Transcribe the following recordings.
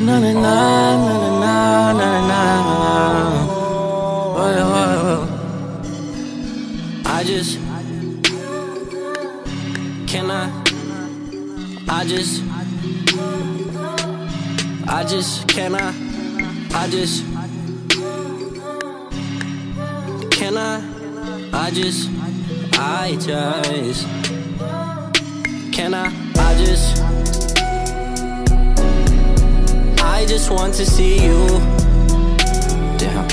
Na na na na na na whoa, whoa. I just can I. I just. I just can I. I just can I. I just. I just can I. I just. Just want to see you. Damn.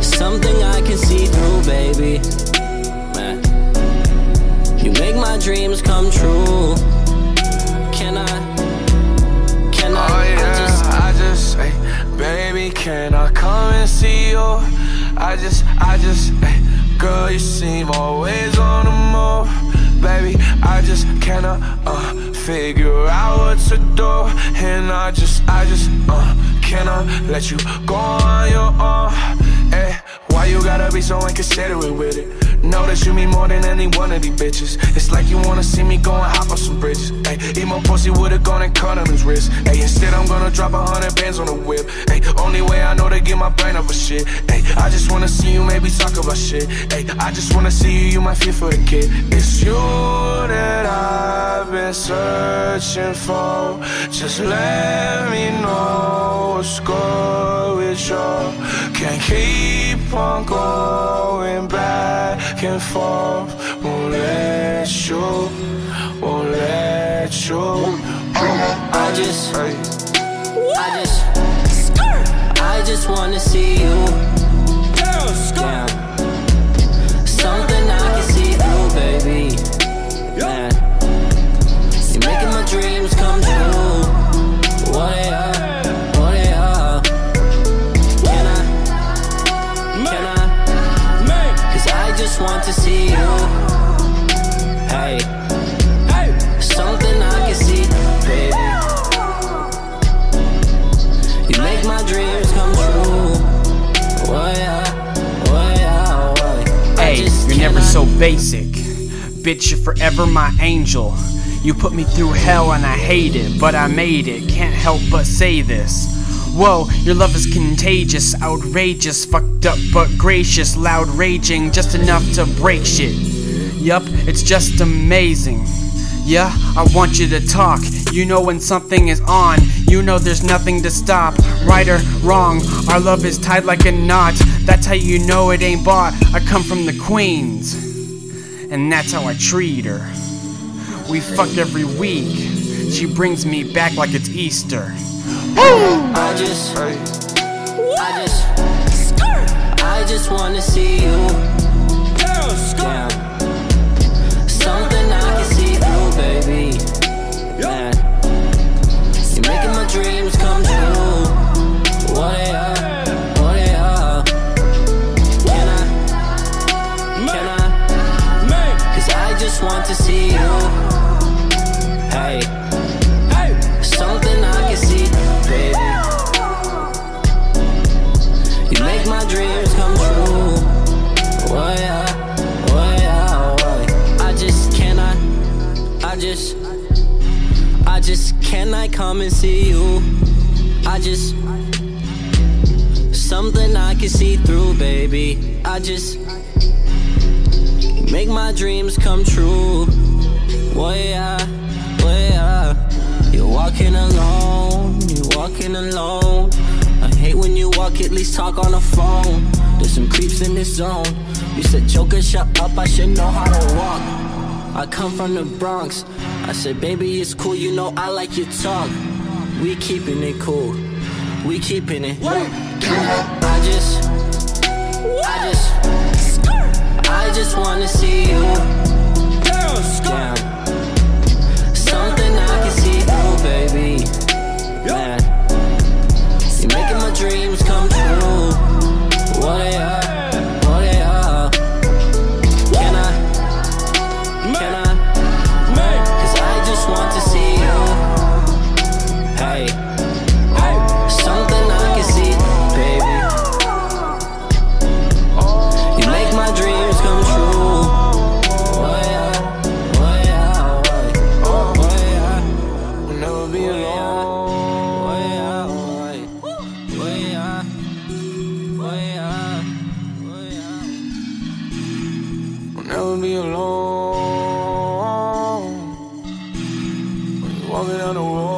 Something I can see through, baby. Man. You make my dreams come true. Can I? Can I? Oh I yeah, just. I just say, baby, can I come and see you? I just, I just, ay, girl, you seem always on the move, baby. I just cannot uh, figure out what to do, and I just, I just uh, cannot let you go on your own. Ay, why you gotta be so inconsiderate with it? Know that you mean more than any one of these bitches. It's like you wanna see me go bridges. Ay, my pussy a gun and cut on his wrist. Ay, instead I'm gonna drop a hundred bands on the whip. Ay, only way I know to get my brain over shit. Ay, I just wanna see you maybe talk about shit. Ay, I just wanna see you, you might feel for a kid. It's you that I've been searching for. Just let me know what's good with. Can't keep on going back and forth. Won't let you, won't let you. Oh, I just. I just. I just wanna see you. Damn. Just want to see you. Hey. Something I can see, baby. You make my dreams come true. Oh yeah, oh yeah. I Hey, you're never so basic. Bitch, you're forever my angel. You put me through hell and I hate it, but I made it. Can't help but say this. Whoa, your love is contagious, outrageous, fucked up but gracious, loud raging, just enough to break shit. Yup, it's just amazing. Yeah, I want you to talk. You know when something is on. You know there's nothing to stop. Right or wrong, our love is tied like a knot. That's how you know it ain't bought. I come from the Queens, and that's how I treat her. We fuck every week. She brings me back like it's Easter. I just, I just, I just wanna see you. Damn. Something I can see through, baby. Man. I just cannot come and see you. I just, something I can see through, baby. I just, make my dreams come true. Oh yeah, oh yeah. You're walking alone, you're walking alone. I hate when you walk, at least talk on the phone. There's some creeps in this zone. You said, Joker, shut up, I should know how to walk. I come from the Bronx. I said, baby, it's cool, you know I like your talk. We keeping it cool, we keeping it. I walking down the road.